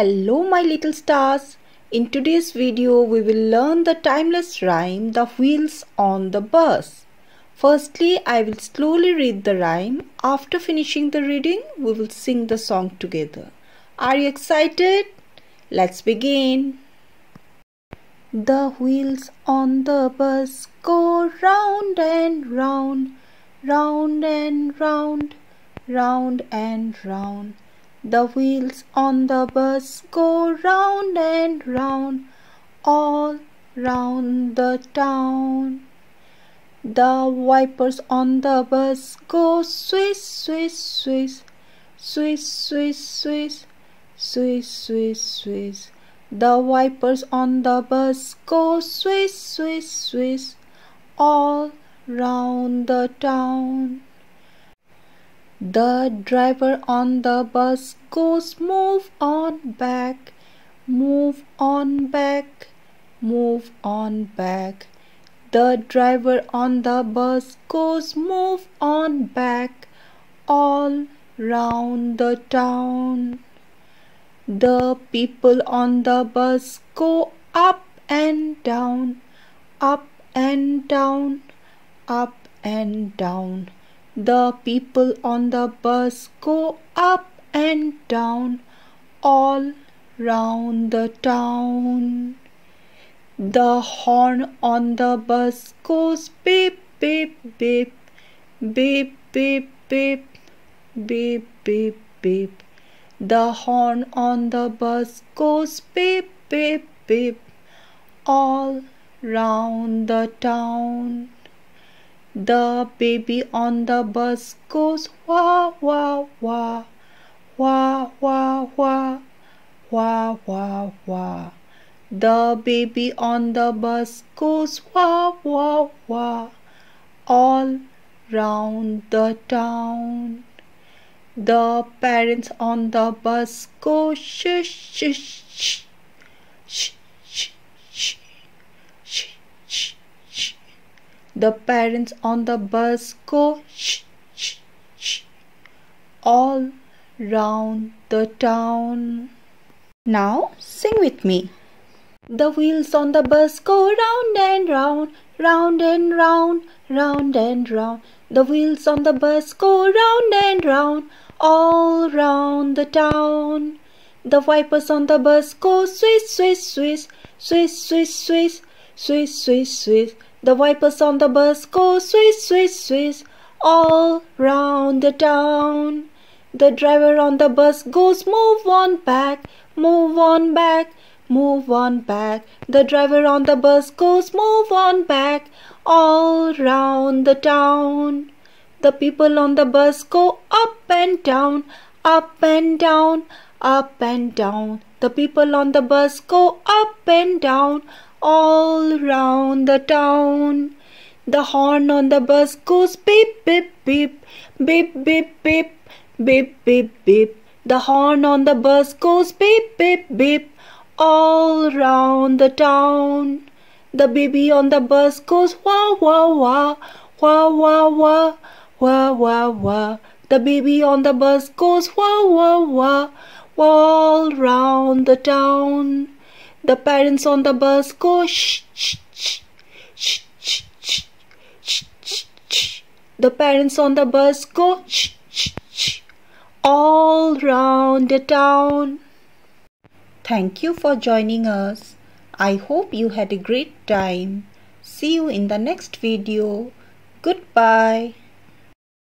Hello my little stars. In today's video we will learn the timeless rhyme The Wheels on the Bus. Firstly I will slowly read the rhyme. After finishing the reading we will sing the song together. Are you excited? Let's begin. The wheels on the bus go round and round, round and round, round and round. The wheels on the bus go round and round, all round the town. The wipers on the bus go swish, swish, swish, swish, swish, swish, swish, swish, swish. The wipers on the bus go swish, swish, swish, all round the town. The driver on the bus goes move on back, move on back, move on back. The driver on the bus goes move on back all round the town. The people on the bus go up and down, up and down, up and down. The people on the bus go up and down all round the town. The horn on the bus goes beep, beep, beep, beep, beep, beep, beep, beep, beep. The horn on the bus goes beep, beep, beep all round the town. The baby on the bus goes wah wah wah wah wah wah wah wah wah. The baby on the bus goes wah wah wah all round the town. The parents on the bus go shush shush shh shh The parents on the bus go shh, shh, shh, all round the town. Now sing with me. The wheels on the bus go round and round, round and round, round and round. The wheels on the bus go round and round, all round the town. The wipers on the bus go swish, swish, swish, swish, swish, swish, swish, swish, swish. The wipers on the bus go swish, swish, swish all round the town. The driver on the bus goes move on back, move on back, move on back. The driver on the bus goes move on back all round the town. The people on the bus go up and down, up and down, up and down. The people on the bus go up and down all round the town. The horn on the bus goes beep, beep, beep, beep, beep, beep, beep, beep, beep. The horn on the bus goes beep, beep, beep, all round the town. The baby on the bus goes wah, wah, wah, wah, wah, wah, wah, wah, wah. The baby on the bus goes wah, wah, wah, all round the town. The parents on the bus go shh, shh, shh, shh, shh, shh, shh, shh. The parents on the bus go shh, shh, shh, all round the town. Thank you for joining us. I hope you had a great time. See you in the next video. Goodbye.